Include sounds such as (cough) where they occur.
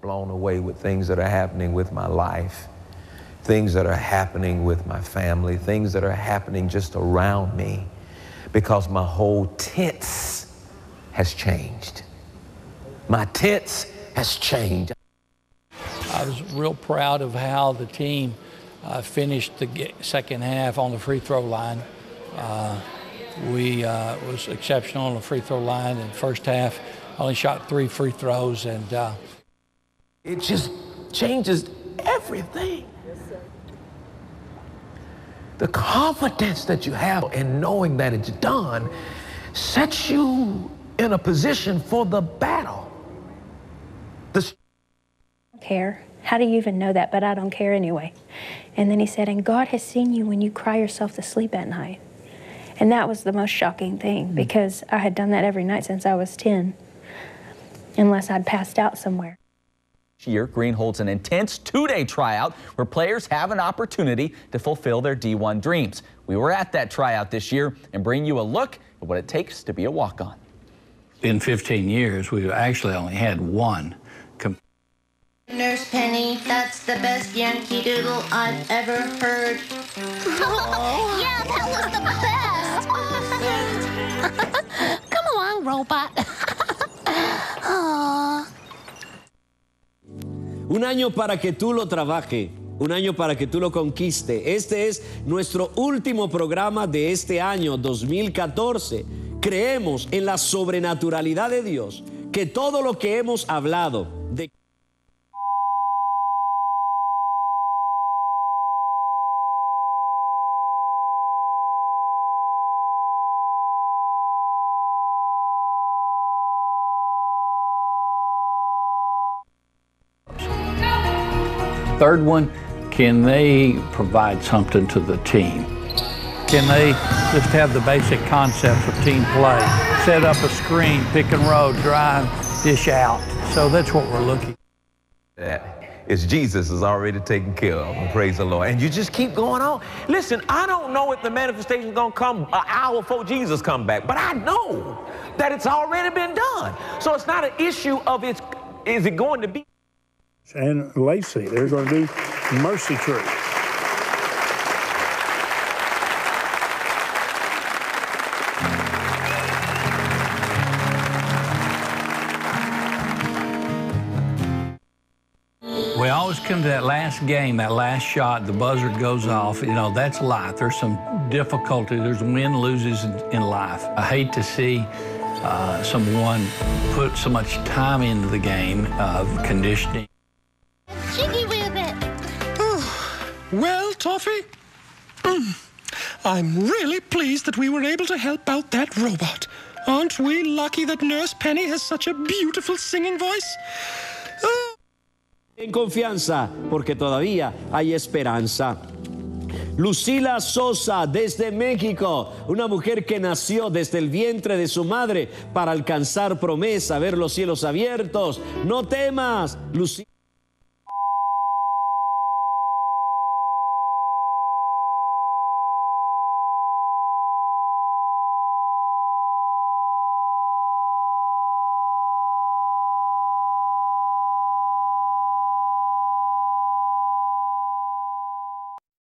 blown away with things that are happening with my life, things that are happening with my family, things that are happening just around me, because my whole tense has changed. My tense has changed. I was real proud of how the team uh, finished the second half on the free throw line. Uh, we uh, was exceptional on the free throw line in the first half. Only shot three free throws, and uh, it just changes everything. The confidence that you have in knowing that it's done sets you in a position for the battle. The care. How do you even know that? But I don't care anyway. And then he said, And God has seen you when you cry yourself to sleep at night. And that was the most shocking thing mm. because I had done that every night since I was 10, unless I'd passed out somewhere. Year, Green holds an intense two-day tryout where players have an opportunity to fulfill their D1 dreams. We were at that tryout this year and bring you a look at what it takes to be a walk-on. In 15 years, we've actually only had one Nurse Penny, that's the best Yankee Doodle I've ever heard. (laughs) yeah, that was the best. (laughs) Come along, robot. (laughs) Oh. Un año para que tú lo trabaje, un año para que tú lo conquiste. Este es nuestro último programa de este año 2014. Creemos en la sobrenaturalidad de Dios, que todo lo que hemos hablado de Third one, can they provide something to the team? Can they just have the basic concepts of team play? Set up a screen, pick and roll, drive, dish out. So that's what we're looking at. It's Jesus is already taken care of. Praise the Lord. And you just keep going on. Listen, I don't know if the manifestation is going to come an hour before Jesus come back, but I know that it's already been done. So it's not an issue of it's, is it going to be? And Lacey. They're going to do Mercy Tree. We always come to that last game, that last shot, the buzzer goes off. You know, that's life. There's some difficulty. There's win loses in life. I hate to see uh, someone put so much time into the game of conditioning. Well, Toffee, mm, I'm really pleased that we were able to help out that robot. Aren't we lucky that Nurse Penny has such a beautiful singing voice? En confianza, porque todavía hay esperanza. Lucila Sosa desde México, una mujer que nació desde el vientre de su madre para alcanzar promesa, ver los cielos abiertos. No temas, Lucila.